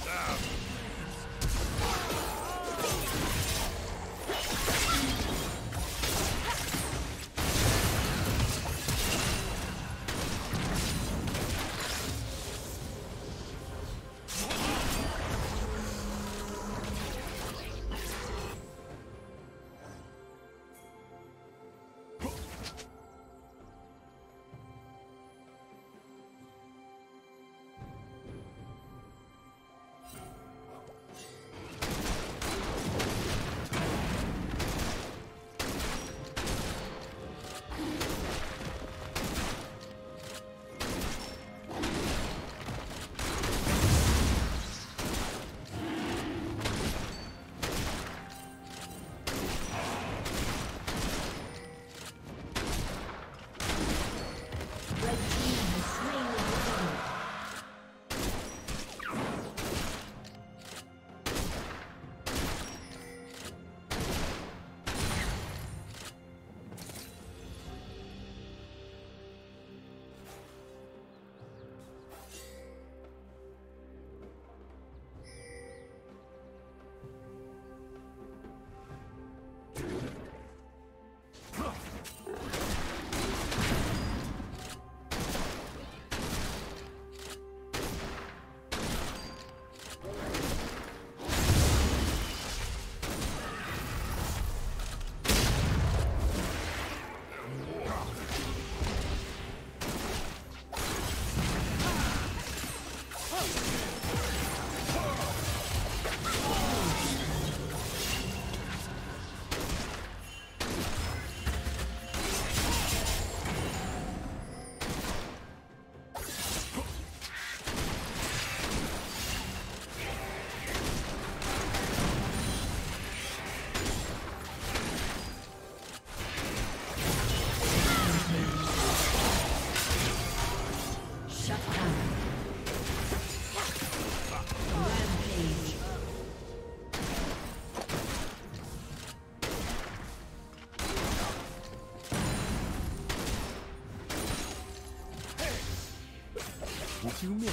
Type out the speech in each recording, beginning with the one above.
Hands up! go! 不丢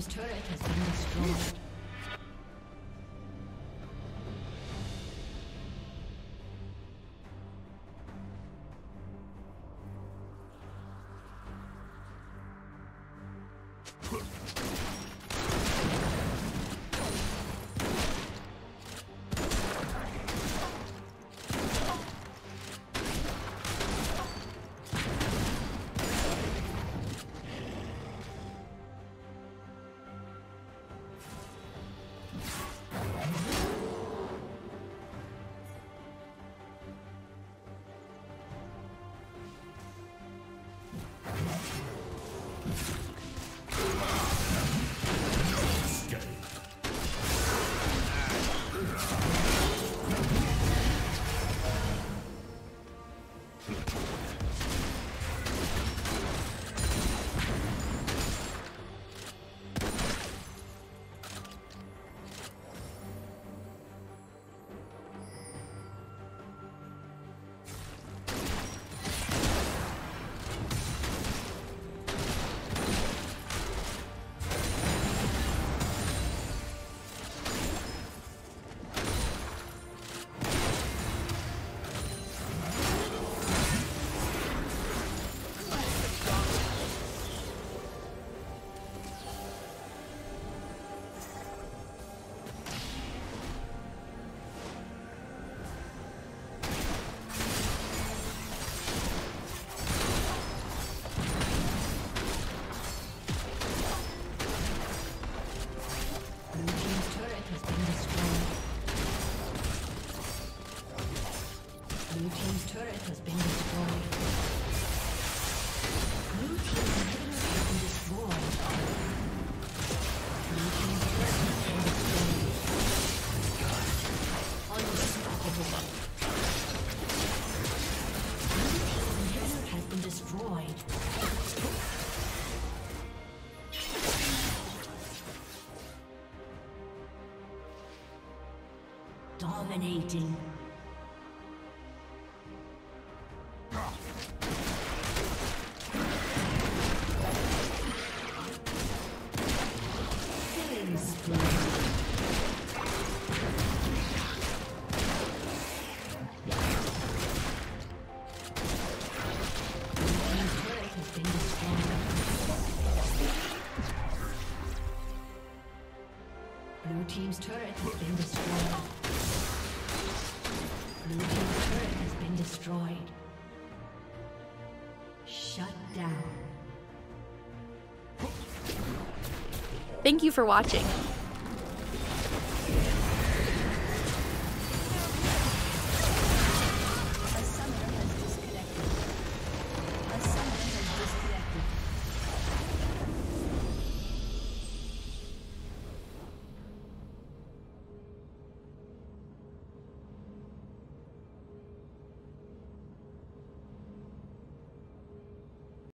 Team's turret has been destroyed. Dominating. Destroyed. Shut down. Thank you for watching.